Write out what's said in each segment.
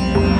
Bye.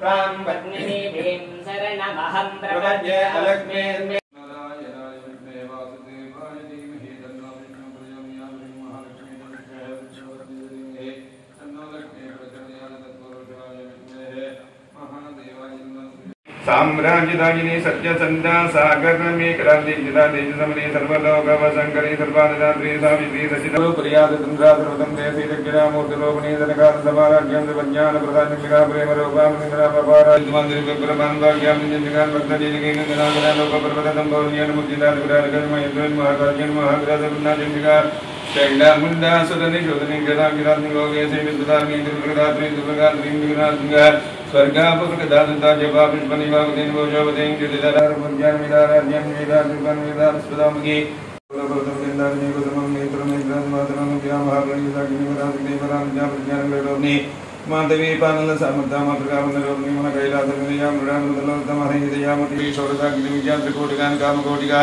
त्वाम् पत्नीम् शरणमहम् प्रपद्ये अलक्ष्मीर्मे साम्राज्यदायिने सत्यसन्दा सागरमे कराब्दिजिता तेजसमने सर्वलोकवशङ्करे सर्वाददात्रे सावित्रे सचिदपुर्यादतन्द्रासर्वतं ते श्रीजज्ञरामूर्तिलोपणे धनकारसमाराज्ञां प्रज्ञानप्रधानमिका प्रेमरूपामिन्द्रापवाराज्ञां शैलामुण्डासुरनिशोधनिग्रदाङ्गिरात्मिलोके सेविसुधार्मी दुर्गदात्रि दुर्गदात्रीं स्वर्गापकृदादुता जपापिष्पनिवागदेन भोजोपदेन ज्योतिदार भुज्ञान विदाराज्ञान वेदार जुगन वेदार सुदामुखी प्रभुतम विंदार निगुतमम नेत्रम नेत्रम मातरम व्याम भागनि सागिनि वराज देवराम ज्ञान विज्ञान वैभवनि माधवी पानल सामर्थ्यम अप्रकामन रोगनि मन कैलास मृगाम मृदलम तमहरि दयामति सौरदाग्नि विज्ञान त्रिकोटिकान काम कोटिका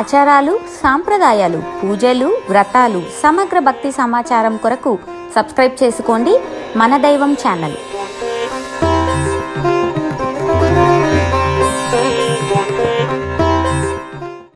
ఆచారాలు సాంప్రదాయాలు పూజలు వ్రతాలు సమగ్ర భక్తి సమాచారం కొరకు సబ్స్క్రైబ్ చేసుకోండి మన దైవం ఛానల్.